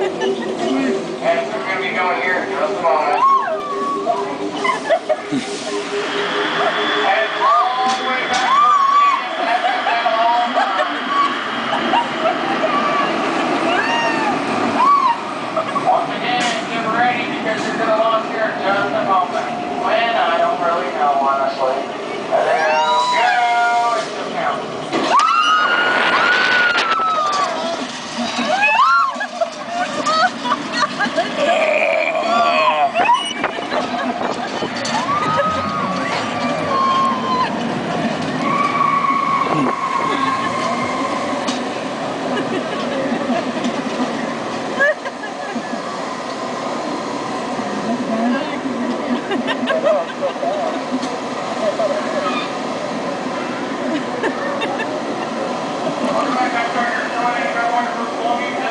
Yeah. Ừ. Turner, starting at one for Swami.